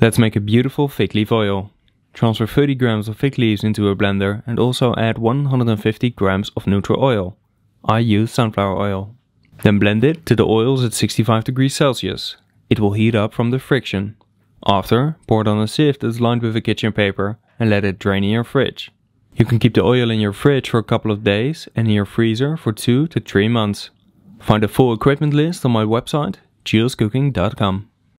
Let's make a beautiful fig leaf oil. Transfer 30 grams of fig leaves into a blender and also add 150 grams of neutral oil. I use sunflower oil. Then blend it to the oils at 65 degrees Celsius. It will heat up from the friction. After, pour it on a sieve that's lined with a kitchen paper and let it drain in your fridge. You can keep the oil in your fridge for a couple of days and in your freezer for 2 to 3 months. Find a full equipment list on my website, julescooking.com.